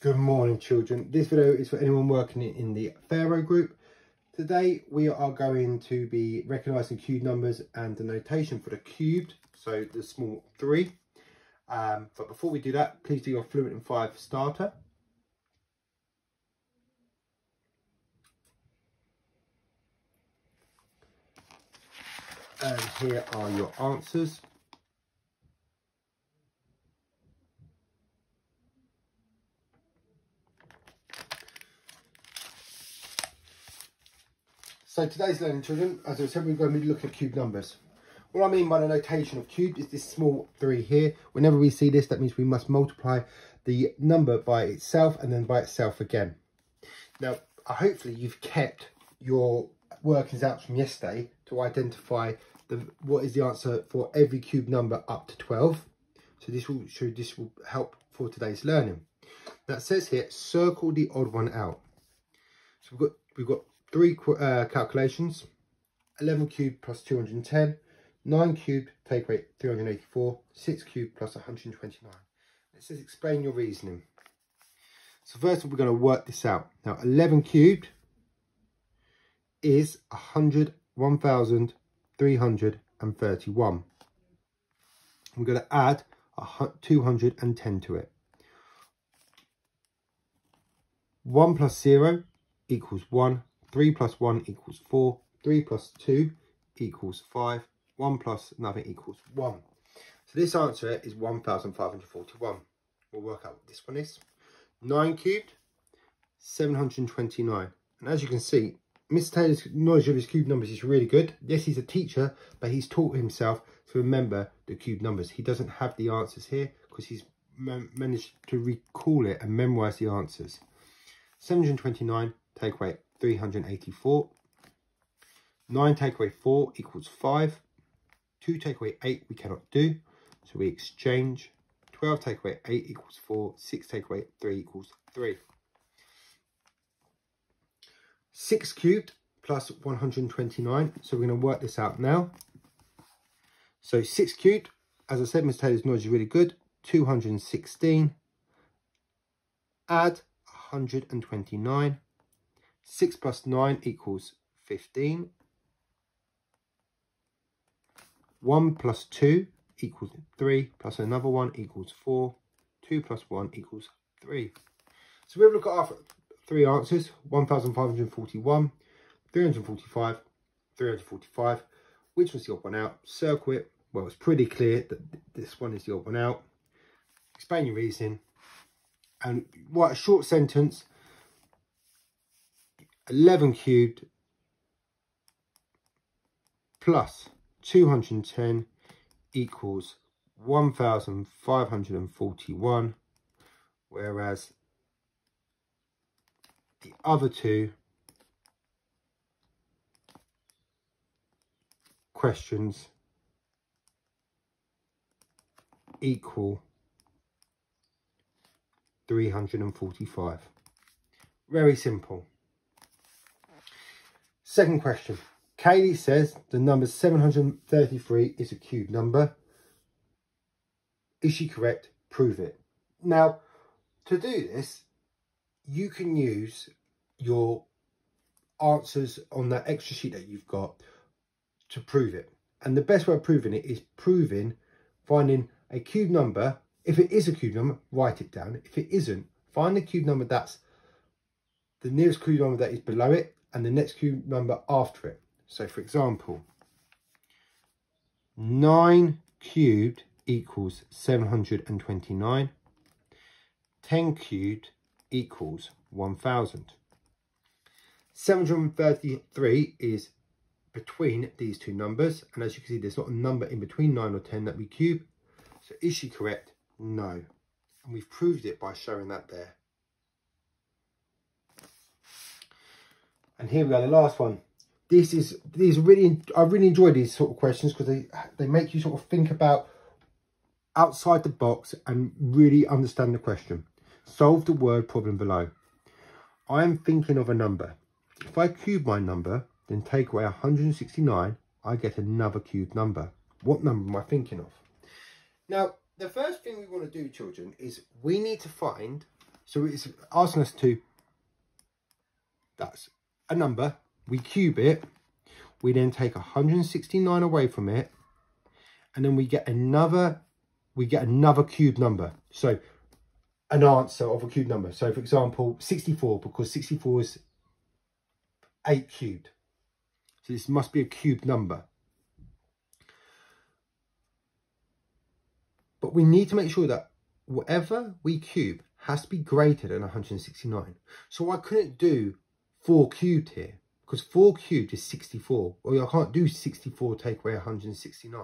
Good morning children. This video is for anyone working in the Pharaoh group. Today we are going to be recognising cube numbers and the notation for the cubed, so the small three. Um, but before we do that, please do your Fluent in 5 starter. And here are your answers. So today's learning children, as I said, we're going to be looking at cube numbers. What I mean by the notation of cube is this small three here. Whenever we see this, that means we must multiply the number by itself and then by itself again. Now, hopefully you've kept your workings out from yesterday to identify the what is the answer for every cube number up to 12. So this will show this will help for today's learning. That says here, circle the odd one out. So we've got we've got three uh, calculations. 11 cubed plus 210 9 cubed take away 384 6 cubed plus 129 it says explain your reasoning. So first we're going to work this out. Now 11 cubed is 100 1331 we're going to add 210 to it. 1 plus 0 equals 1 3 plus 1 equals 4. 3 plus 2 equals 5. 1 plus nothing equals 1. So this answer is 1,541. We'll work out what this one is. 9 cubed, 729. And as you can see, Mr. Taylor's knowledge of his cube numbers is really good. Yes, he's a teacher, but he's taught himself to remember the cube numbers. He doesn't have the answers here because he's managed to recall it and memorize the answers. 729, take away 384. 9 take away 4 equals 5. 2 take away 8 we cannot do, so we exchange. 12 take away 8 equals 4. 6 take away 3 equals 3. 6 cubed plus 129. So we're going to work this out now. So 6 cubed, as I said, Mr. Taylor's knowledge is really good. 216. Add 129. 6 plus 9 equals 15. 1 plus 2 equals 3, plus another 1 equals 4. 2 plus 1 equals 3. So we have a look at our three answers. 1,541, 345, 345. Which was the odd one out? Circle it. Well, it's pretty clear that this one is the odd one out. Explain your reasoning. And write a short sentence 11 cubed plus 210 equals 1541 whereas the other two questions equal 345 very simple Second question. Kaylee says the number 733 is a cube number. Is she correct? Prove it. Now, to do this, you can use your answers on that extra sheet that you've got to prove it. And the best way of proving it is proving, finding a cube number. If it is a cube number, write it down. If it isn't, find the cube number that's the nearest cube number that is below it and the next cube number after it. So for example, 9 cubed equals 729. 10 cubed equals 1000. 733 is between these two numbers. And as you can see, there's not a number in between 9 or 10 that we cube. So is she correct? No. And we've proved it by showing that there. And here we go, the last one. This is these really I really enjoy these sort of questions because they they make you sort of think about outside the box and really understand the question. Solve the word problem below. I am thinking of a number. If I cube my number, then take away 169, I get another cube number. What number am I thinking of? Now, the first thing we want to do, children, is we need to find So it's asking us to, that's a number, we cube it, we then take 169 away from it, and then we get another, we get another cube number. So an answer of a cube number. So for example, 64, because 64 is 8 cubed. So this must be a cube number. But we need to make sure that whatever we cube has to be greater than 169. So I couldn't do 4 cubed here because 4 cubed is 64. Well, I can't do 64 take away 169.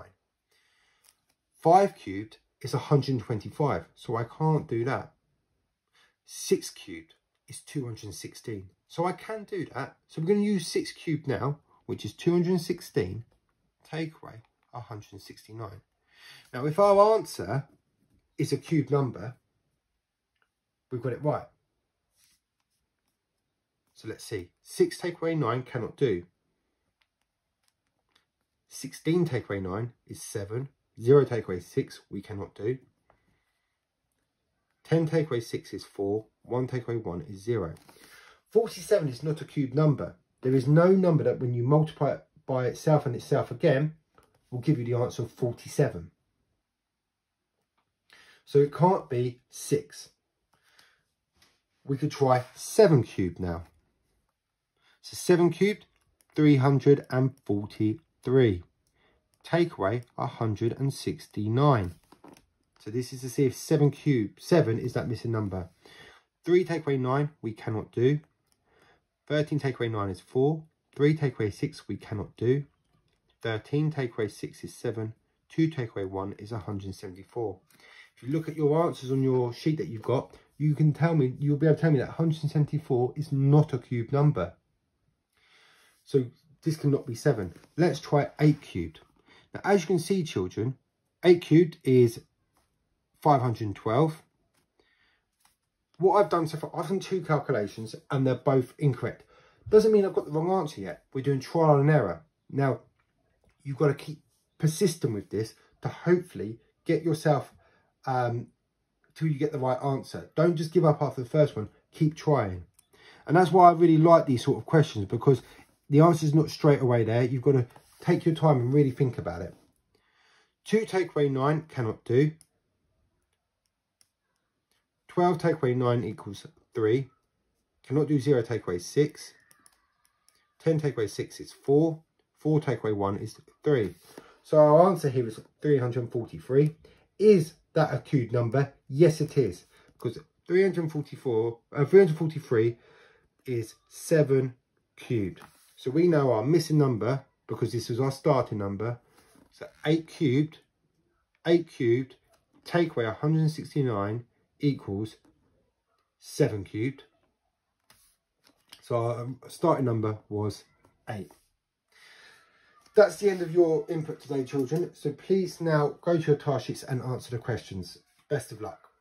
5 cubed is 125, so I can't do that. 6 cubed is 216. So I can do that. So we're going to use 6 cubed now, which is 216, take away 169. Now, if our answer is a cube number, we've got it right. So let's see. 6 take away 9 cannot do. 16 take away 9 is 7. 0 take away 6 we cannot do. 10 take away 6 is 4. 1 take away 1 is 0. 47 is not a cube number. There is no number that when you multiply it by itself and itself again will give you the answer of 47. So it can't be 6. We could try 7 cubed now. So 7 cubed, 343. Take away 169. So this is to see if 7 cubed, 7 is that missing number. 3 take away 9, we cannot do. 13 take away 9 is 4. 3 take away 6, we cannot do. 13 take away 6 is 7. 2 take away 1 is 174. If you look at your answers on your sheet that you've got, you can tell me, you'll be able to tell me that 174 is not a cube number. So this cannot be 7. Let's try 8 cubed. Now, as you can see, children, 8 cubed is 512. What I've done so far, I've done two calculations and they're both incorrect. Doesn't mean I've got the wrong answer yet. We're doing trial and error. Now, you've got to keep persistent with this to hopefully get yourself um, till you get the right answer. Don't just give up after the first one. Keep trying. And that's why I really like these sort of questions because the answer is not straight away there. You've got to take your time and really think about it. 2 take away 9 cannot do. 12 take away 9 equals 3. Cannot do 0 take away 6. 10 take away 6 is 4. 4 take away 1 is 3. So our answer here is 343. Is that a cube number? Yes, it is. Because 344, uh, 343 is 7 cubed. So we know our missing number, because this was our starting number. So 8 cubed, 8 cubed, take away 169 equals 7 cubed. So our um, starting number was 8 that's the end of your input today, children. So please now go to your task sheets and answer the questions. Best of luck.